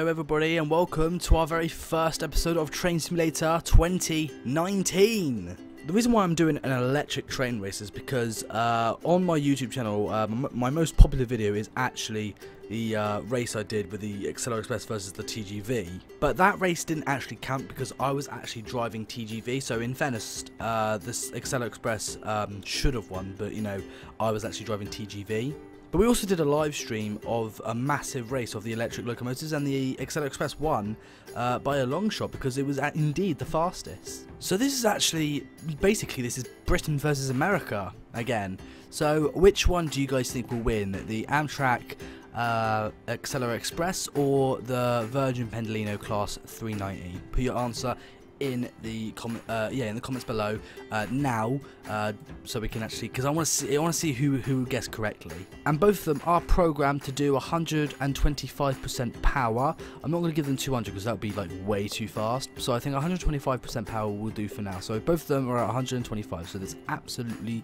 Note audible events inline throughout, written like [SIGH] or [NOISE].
and welcome to our very first episode of Train Simulator 2019. The reason why I'm doing an electric train race is because uh, on my YouTube channel, uh, my most popular video is actually the uh, race I did with the Acela Express versus the TGV. But that race didn't actually count because I was actually driving TGV. So in fairness, uh, this Acela Express um, should have won, but you know, I was actually driving TGV. But we also did a live stream of a massive race of the electric locomotives, and the Acela Express won uh, by a long shot because it was indeed the fastest. So this is actually, basically, this is Britain versus America again. So which one do you guys think will win? The Amtrak uh, Acela Express or the Virgin Pendolino Class 390? Put your answer in the comment, uh, yeah, in the comments below uh, now, uh, so we can actually, because I want to see, I want to see who who guessed correctly. And both of them are programmed to do 125% power. I'm not going to give them 200 because that would be like way too fast. So I think 125% power will do for now. So both of them are at 125. So that's absolutely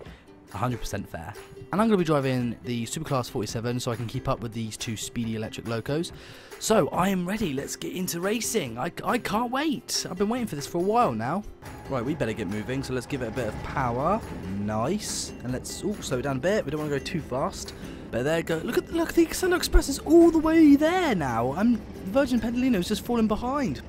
100% fair. And I'm going to be driving the Superclass 47 so I can keep up with these two speedy electric locos. So I am ready, let's get into racing. I, I can't wait. I've been waiting for this for a while now. Right, we better get moving, so let's give it a bit of power. Nice. And let's ooh, slow it down a bit. We don't want to go too fast. But there go. Look at look, the Acela Express is all the way there now. I'm Virgin Pendolino is just falling behind.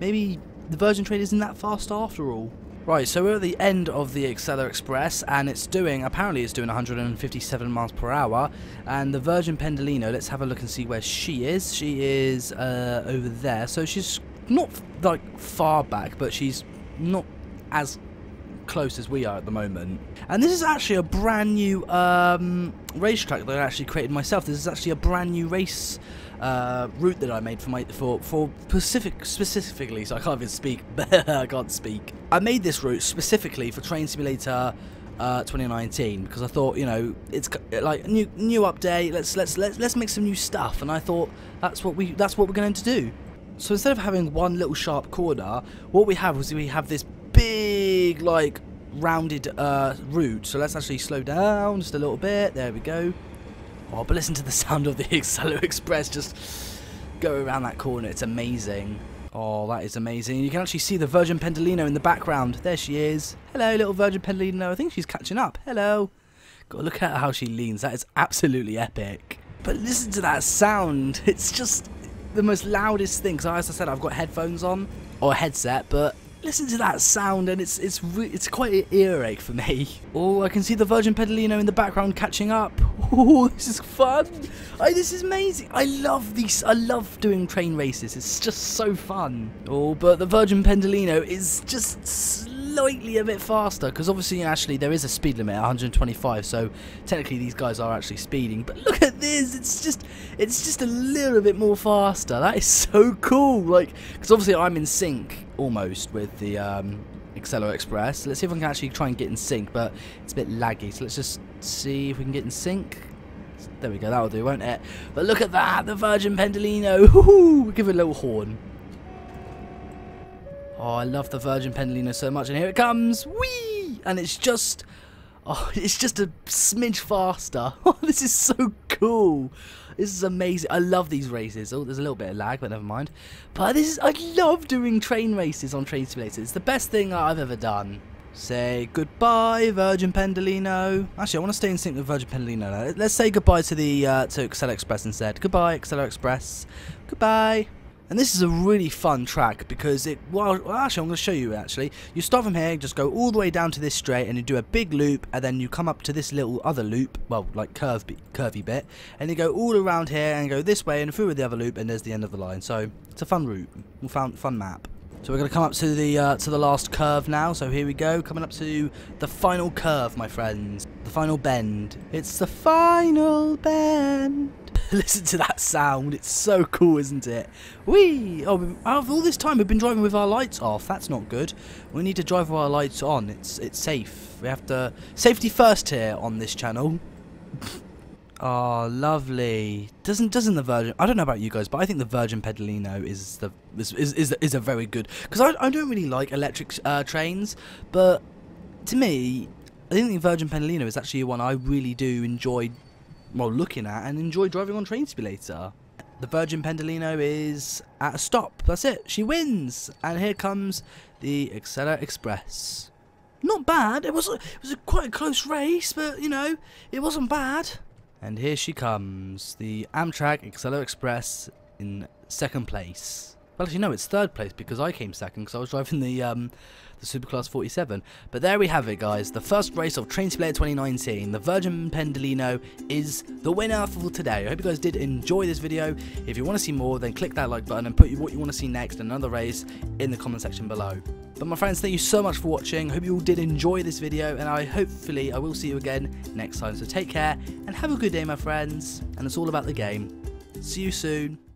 Maybe the Virgin Train isn't that fast after all. Right, so we're at the end of the Acela Express, and it's doing, apparently it's doing 157 miles per hour, and the Virgin Pendolino, let's have a look and see where she is. She is uh, over there, so she's not, like, far back, but she's not as close as we are at the moment. And this is actually a brand new um, racetrack that I actually created myself. This is actually a brand new race uh, route that I made for my for for Pacific specifically. So I can't even speak. [LAUGHS] I can't speak. I made this route specifically for Train Simulator. Uh, 2019 because I thought you know it's like new new update let's let's let's let's make some new stuff and I thought that's what we that's what we're going to do so instead of having one little sharp corner what we have is we have this big like rounded uh, route so let's actually slow down just a little bit there we go Oh, but listen to the sound of the [LAUGHS] Acela Express just go around that corner. It's amazing. Oh, that is amazing. You can actually see the Virgin Pendolino in the background. There she is. Hello, little Virgin Pendolino. I think she's catching up. Hello. To look at how she leans. That is absolutely epic. But listen to that sound. [LAUGHS] It's just the most loudest thing. So as I said, I've got headphones on or a headset, but listen to that sound and it's it's it's quite an earache for me. [LAUGHS] Oh, I can see the Virgin Pendolino in the background catching up. [LAUGHS] Oh, this is fun. Oh, this is amazing. I love these. I love doing train races. It's just so fun. Oh, but the Virgin Pendolino is just slightly a bit faster because obviously actually there is a speed limit 125 so technically these guys are actually speeding but look at this it's just it's just a little bit more faster that is so cool like because obviously I'm in sync almost with the um, Acela Express let's see if I can actually try and get in sync but it's a bit laggy so let's just see if we can get in sync there we go that'll do won't it but look at that the Virgin Pendolino give it a little horn Oh, I love the Virgin Pendolino so much. And here it comes. Whee! And it's just... Oh, [LAUGHS] it's just a smidge faster. [LAUGHS] Oh, this is so cool. This is amazing. I love these races. Oh, there's a little bit of lag, but never mind. But this is... I love doing train races on Train Simulator. It's the best thing I've ever done. Say goodbye, Virgin Pendolino. Actually, I want to stay in sync with Virgin Pendolino. Let's say goodbye to the uh, to Acela Express instead. Goodbye, Acela Express. Goodbye. And this is a really fun track because it, well, well actually I'm going to show you actually. You start from here, just go all the way down to this straight and you do a big loop and then you come up to this little other loop, well like curve, curvy bit, and you go all around here and go this way and through with the other loop and there's the end of the line. So it's a fun route, fun, fun map. So we're going to come up to the uh, to the last curve now. So here we go, coming up to the final curve, my friends. The final bend. It's the final bend. [LAUGHS] Listen to that sound. It's so cool, isn't it? Whee! Oh, all this time, we've been driving with our lights off. That's not good. We need to drive with our lights on. It's it's safe. We have to safety first here on this channel. oh, [LAUGHS] lovely. Doesn't doesn't the Virgin? I don't know about you guys, but I think the Virgin Pendolino is the is is is, is a very good because I I don't really like electric uh, trains, but to me, I think the Virgin Pendolino is actually one I really do enjoy well, looking at and enjoy driving on Train Simulator. the Virgin Pendolino is at a stop. That's it. She wins. And here comes the Acela Express. Not bad. It was a, it was a quite a close race, but you know, it wasn't bad. And here she comes, the Amtrak Acela Express in second place. Well, actually, no, it's third place because I came second because I was driving the um, the Superclass 47. But there we have it, guys. The first race of Train Simulator 2019. The Virgin Pendolino is the winner for today. I hope you guys did enjoy this video. If you want to see more, then click that like button and put what you want to see next another race in the comment section below. But my friends, thank you so much for watching. I hope you all did enjoy this video, and I hopefully I will see you again next time. So take care and have a good day, my friends. And it's all about the game. See you soon.